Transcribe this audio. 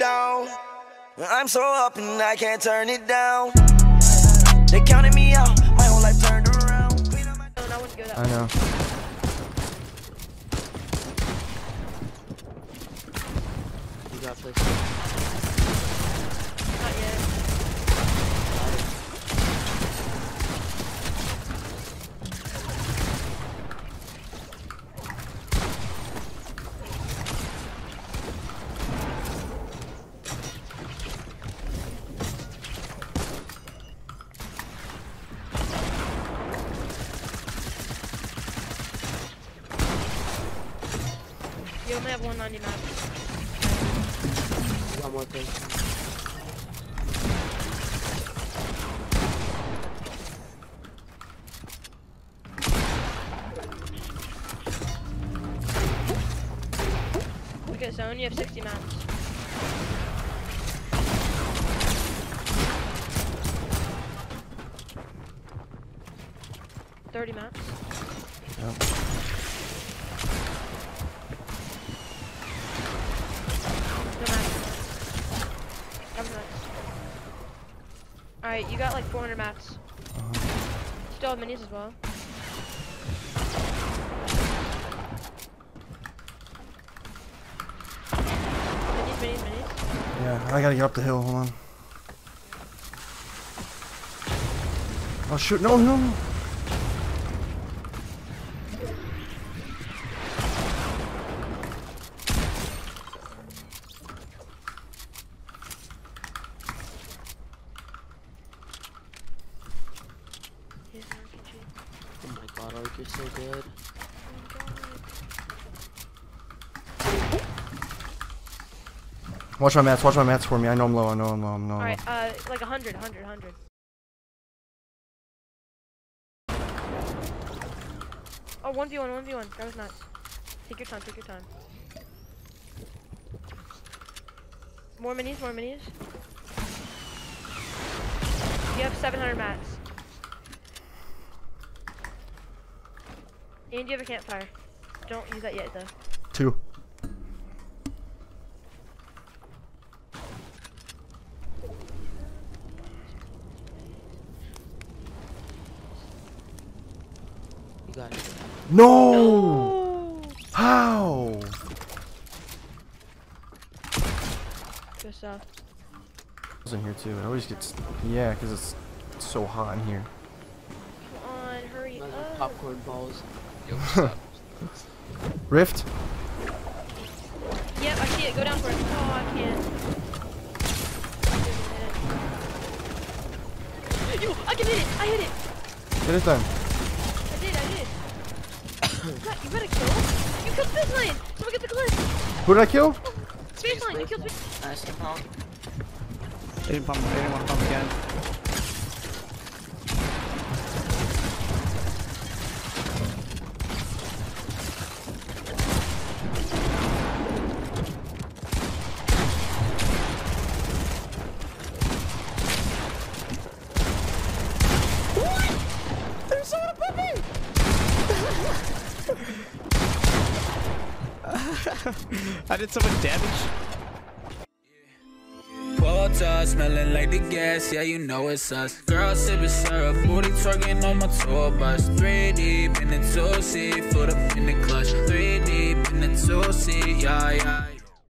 down. I'm so up and I can't turn it down. They counted me out, my whole life turned around. Oh, I know. You got this. Not yet. You only have 190 mats. You got more thing. Look at zone, you have 60 mats. Thirty mats. No mats. Cover max. Alright, you got like 400 mats. Uh-huh. Still have minis as well. Minis, minis, minis. Yeah, I gotta get up the hill. Hold on. Oh shoot! No, no, no. Here's an RPG. Oh my god, Ark, you're so good. Watch my mats. Watch my mats for me. I know I'm low. I know I'm low. I'm low. Alright, uh, like 100, 100, 100. Oh, 1v1, 1v1. That was nuts. Take your time, take your time. More minis, more minis. You have 700 mats. And you have a campfire. Don't use that yet, though. Two. You got it. No! Oh! How? Good stuff. It's in here too. It always gets. Yeah, because it's so hot in here. Come on, hurry up. popcorn balls. Yo. Rift. Yep, I see it. Go down for it. Oh, I can't. Yo, I can hit it. I hit it. Get it done. I did. I did. you, got, you got a kill. You killed Space Lane. Someone get the clip. Who did I kill? Space Lane. You killed Space. Nice to pump. Didn't pump, didn't want to pump again. I did so much damage. Smelling like the gas, yeah, you know it's us. Girl sipping syrup, booty twerking on my tour bus. Three deep in the two seat, foot up in the clutch. Three deep in the two seat, yeah, yeah.